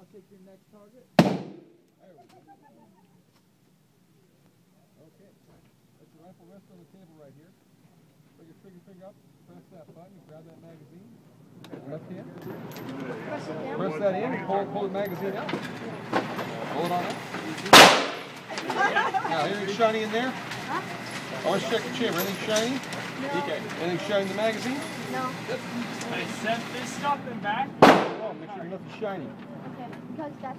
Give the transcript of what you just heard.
I'll take your next target. There we go. Okay. Let your rifle rest on the table right here. Put your trigger finger up, press that button, grab that magazine. Left hand. Press that in, pull, pull the magazine out. Pull it on up. Now, anything shiny in there? Always check the chamber. Anything shiny? Okay, anything shiny in the magazine? No. I sent this stuff in back. Oh, make sure nothing's shiny. Okay. Because that's